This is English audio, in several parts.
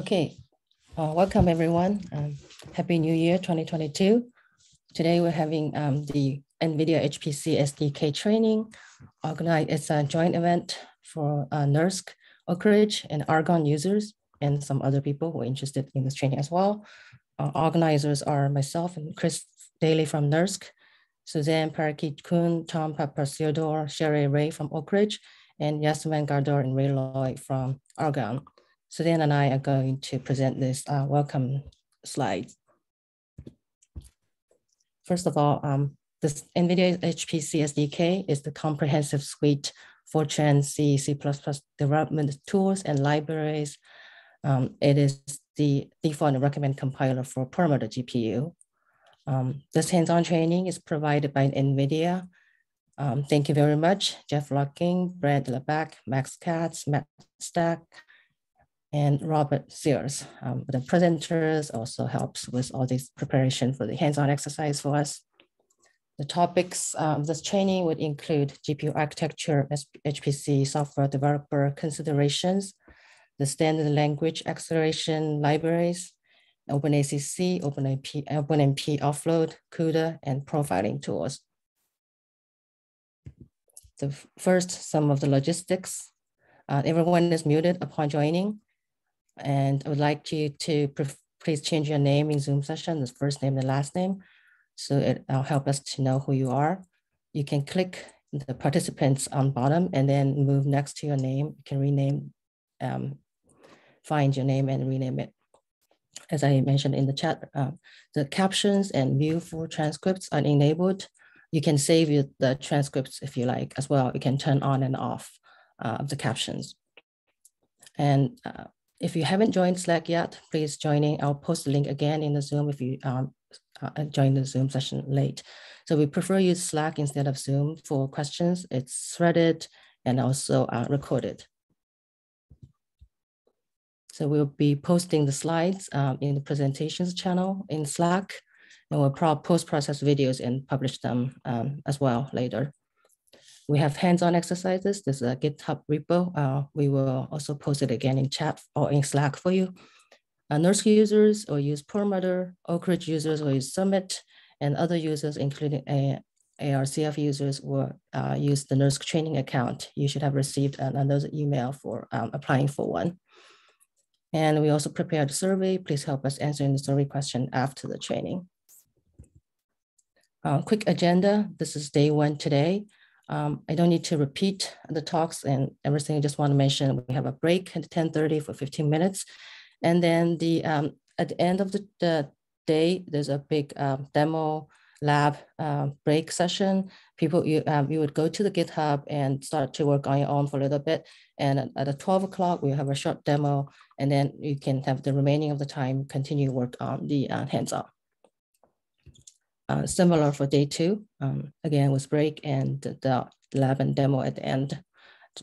Okay, uh, welcome everyone. Um, Happy New Year 2022. Today we're having um, the NVIDIA HPC SDK training. Organized, it's a joint event for uh, NERSC, Oak Ridge, and Argonne users, and some other people who are interested in this training as well. Uh, organizers are myself and Chris Daley from NERSC, Suzanne Parete-Koon, Tom Papatheodore, Sherry Ray from Oak Ridge, and Yasaman Ghadar and Ray Lloyd from Argonne. Suzanne and I are going to present this uh, welcome slide. First of all, um, this NVIDIA HPC SDK is the comprehensive suite Fortran C, C++ development tools and libraries. Um, it is the default and recommend compiler for Perlmutter GPU. Um, this hands-on training is provided by NVIDIA. Um, thank you very much, Jeff Larkin, Brad Leback, Max Katz, Matt Stack, and Robert Searles. Um, the presenters also helps with all this preparation for the hands-on exercise for us. The topics of this training would include GPU architecture, HPC software developer considerations, the standard language acceleration libraries, OpenACC, OpenMP, OpenMP offload, CUDA, and profiling tools. The first, some of the logistics. Uh, everyone is muted upon joining. And I would like you to please change your name in Zoom session, the first name and last name. So it will help us to know who you are. You can click the participants on bottom and then move next to your name. You can rename, um, find your name and rename it. As I mentioned in the chat, uh, the captions and view full transcripts are enabled. You can save the transcripts if you like as well. You can turn on and off uh, the captions. And uh, if you haven't joined Slack yet, please join in. I'll post the link again in the Zoom if you um, uh, join the Zoom session late. So we prefer use Slack instead of Zoom for questions. It's threaded and also uh, recorded. So we'll be posting the slides um, in the presentations channel in Slack, and we'll post-process videos and publish them um, as well later. We have hands-on exercises. There's a GitHub repo. Uh, we will also post it again in chat or in Slack for you. Uh, NERSC users or use Perlmutter, Oak Ridge users will use Summit, and other users, including a, ALCF users will uh, use the NERSC training account. You should have received another email for um, applying for one. And we also prepared a survey. Please help us answering the survey question after the training. Uh, quick agenda. This is day one today. Um, I don't need to repeat the talks and everything. I just want to mention we have a break at 10.30 for 15 minutes. And then the um, at the end of the, the day, there's a big um, demo lab uh, break session. People, you, um, you would go to the GitHub and start to work on your own for a little bit. And at, at 12 o'clock, we have a short demo, and then you can have the remaining of the time continue work on the uh, hands-on. Uh, similar for day two, um, again with break and the lab and demo at the end.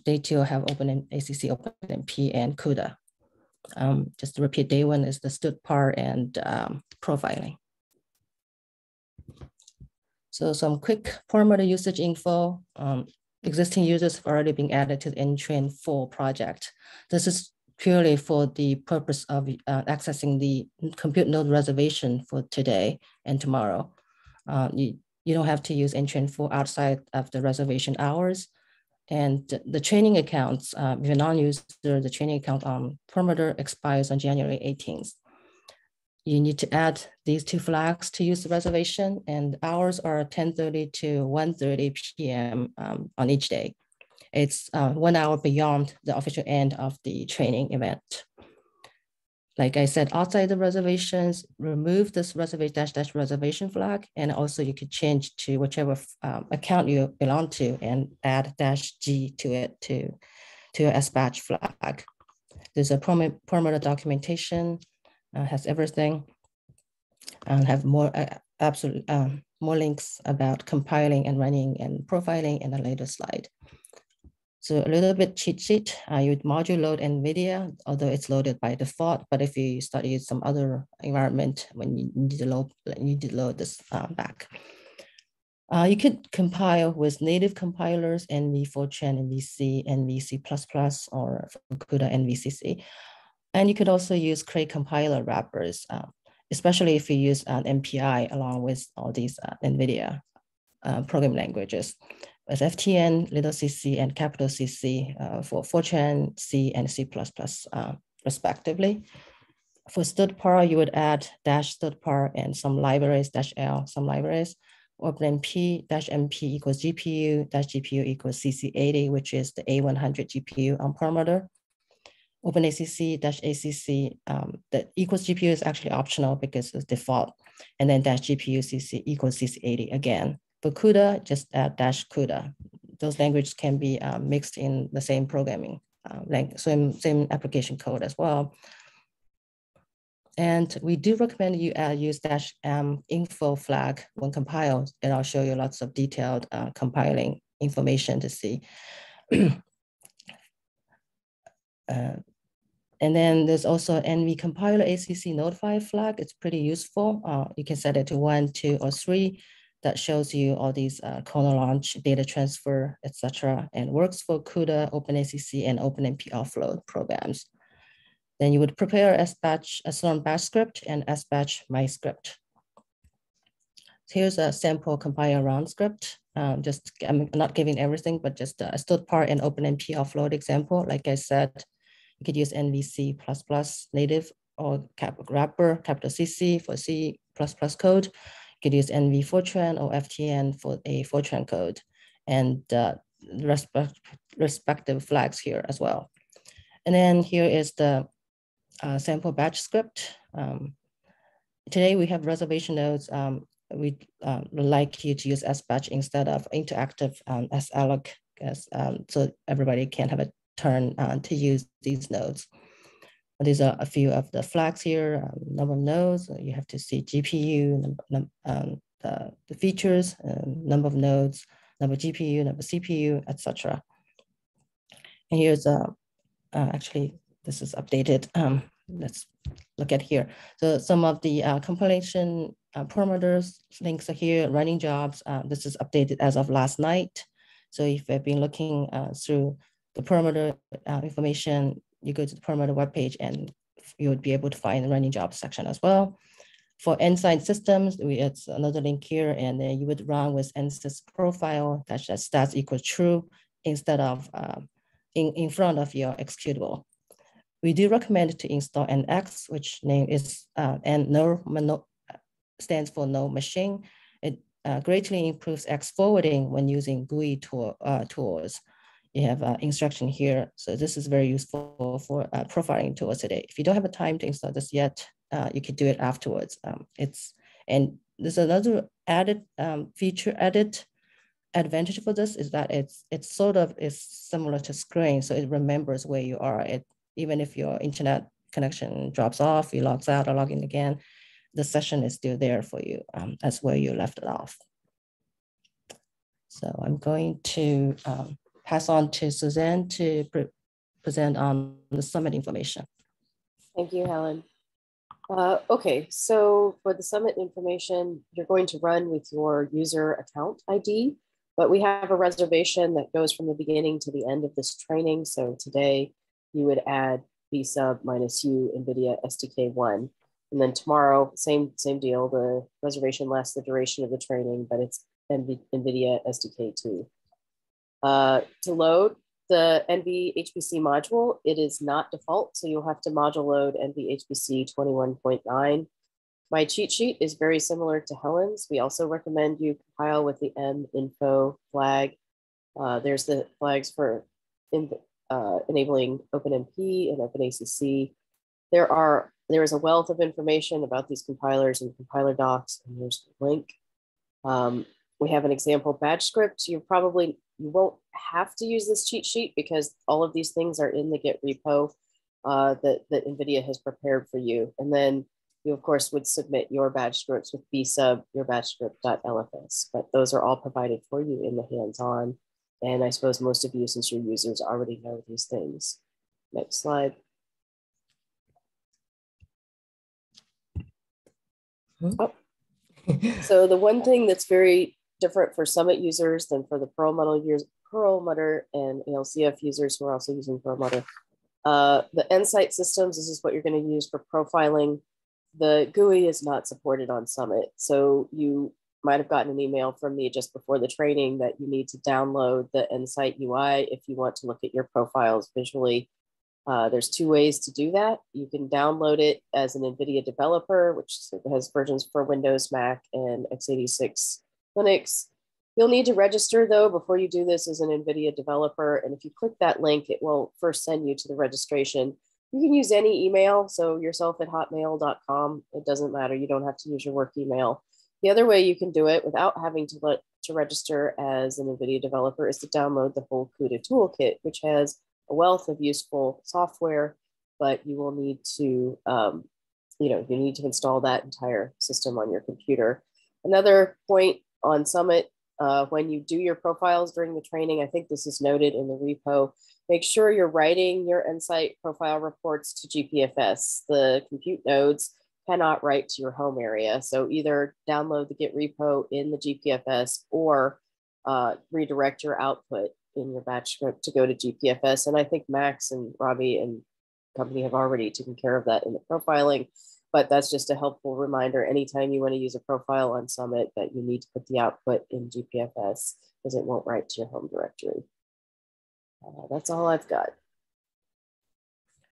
Day two have open ACC, OpenMP, and CUDA. Um, just to repeat, day one is the stdpar and um, profiling. So some quick Perlmutter usage info. Um, existing users have already been added to the NTrain 4 project. This is purely for the purpose of uh, accessing the compute node reservation for today and tomorrow. Uh, you, you don't have to use 4 outside of the reservation hours. And the training accounts, uh, if you're non-user, the training account on Perlmutter expires on January 18th. You need to add these two flags to use the reservation and hours are 10.30 to 1.30 p.m. Um, on each day. It's uh, one hour beyond the official end of the training event like I said, outside the reservations, remove this reservation dash dash reservation flag, and also you could change to whichever um, account you belong to and add dash G to it to, to your SBatch flag. There's a Perlmutter documentation, uh, has everything, and have more uh, absolute um, more links about compiling and running and profiling in a later slide. So a little bit cheat sheet, uh, you would module load NVIDIA, although it's loaded by default, but if you start use some other environment, when you need to load, you need to load this uh, back. Uh, you could compile with native compilers, NV Fortran, NVC, NVC++, or CUDA NVCC. And you could also use Cray compiler wrappers, uh, especially if you use an MPI along with all these uh, NVIDIA uh, programming languages with FTN, little cc, and capital CC uh, for Fortran, C, and C++, uh, respectively. For stdpar, you would add dash stdpar and some libraries, dash L, some libraries. OpenMP dash MP equals GPU, dash GPU equals CC80, which is the A100 GPU on Perlmutter. OpenACC dash ACC, um, the equals GPU is actually optional because it's default. And then dash GPU CC equals CC80 again. For CUDA, just dash CUDA. Those languages can be um, mixed in the same programming, uh, like same, same application code as well. And we do recommend you uh, use dash um, info flag when compiled, and I'll show you lots of detailed uh, compiling information to see. uh, and then there's also NV compiler ACC notify flag. It's pretty useful. Uh, you can set it to one, two, or three. That shows you all these uh, kernel launch, data transfer, etc., and works for CUDA, OpenACC, and OpenMP offload programs. Then you would prepare a Slurm batch script and SBatch my script. So here's a sample compile round script. Um, just I'm not giving everything, but just a stdpar and OpenMP offload example. Like I said, you could use NVC++ native or cap wrapper, capital CC for C++ plus code. Could use NV Fortran or FTN for a Fortran code and uh, respect, respective flags here as well. And then here is the uh, sample batch script. Um, today we have reservation nodes. Um, we um, like you to use SBatch instead of interactive um, salloc, as, um, so everybody can have a turn uh, to use these nodes. These are a few of the flags here, um, number of nodes. You have to see GPU, num, um, the, the, features, number of nodes, number of GPU, number of CPU, etc. And here's a, uh, actually this is updated. Um, let's look at here. So some of the uh, compilation uh, parameters links are here, running jobs. Uh, this is updated as of last night. So if you've been looking uh, through the parameter uh, information, you go to the Perlmutter webpage and you would be able to find the running jobs section as well. For Nsight systems, we, it's another link here, and then you would run with NSYS profile that says stats equal true instead of uh, in, in front of your executable. We do recommend to install NX, which name is uh, and no, no stands for no machine. It uh, greatly improves X forwarding when using GUI tool, uh, tools. You have uh, instruction here. So this is very useful for uh, profiling tools today. If you don't have a time to install this yet, uh, you could do it afterwards. Um, it's and there's another added um, feature added advantage for this is that it's it's sort of is similar to screen, so it remembers where you are. It even if your internet connection drops off, you logs out or log in again, the session is still there for you um, as where you left it off. So I'm going to um, pass on to Suzanne to pre present on the summit information. Thank you, Helen. Uh, okay, so for the summit information, you're going to run with your user account ID, but we have a reservation that goes from the beginning to the end of this training. So today you would add b sub minus u NVIDIA SDK1. And then tomorrow, same, same deal, the reservation lasts the duration of the training, but it's NVIDIA SDK2. Uh, to load the NVHPC module, it is not default, so you'll have to module load NVHPC 21.9. My cheat sheet is very similar to Helen's. We also recommend you compile with the M info flag. Uh, there's the flags for uh, enabling OpenMP and OpenACC. There are there is a wealth of information about these compilers and compiler docs, and there's the link. Um, we have an example batch script. You probably you won't have to use this cheat sheet because all of these things are in the Git repo uh, that, that NVIDIA has prepared for you. And then you of course would submit your batch scripts with bsub, your batch script.lfs, but those are all provided for you in the hands-on and I suppose most of you, since you're users, already know these things. Next slide. Oh. so the one thing that's very different for Summit users than for the Perlmutter users, Perlmutter and ALCF users who are also using Perlmutter, Uh, the Nsight systems, this is what you're going to use for profiling. The GUI is not supported on Summit. So you might have gotten an email from me just before the training that you need to download the Nsight UI if you want to look at your profiles visually. Uh, there's two ways to do that. You can download it as an NVIDIA developer, which has versions for Windows, Mac, and x86 Linux. You'll need to register though before you do this as an NVIDIA developer. And if you click that link, it will first send you to the registration. You can use any email, so yourself at hotmail.com. It doesn't matter. You don't have to use your work email. The other way you can do it without having to let to register as an NVIDIA developer is to download the whole CUDA toolkit, which has a wealth of useful software, but you will need to, um, you know, you need to install that entire system on your computer. Another point on Summit, uh, when you do your profiles during the training, I think this is noted in the repo, make sure you're writing your Nsight profile reports to GPFS. The compute nodes cannot write to your home area. So either download the Git repo in the GPFS or uh, redirect your output in your batch script to go to GPFS. And I think Max and Robbie and company have already taken care of that in the profiling. But that's just a helpful reminder anytime you want to use a profile on Summit that you need to put the output in GPFS because it won't write to your home directory. Uh, that's all I've got.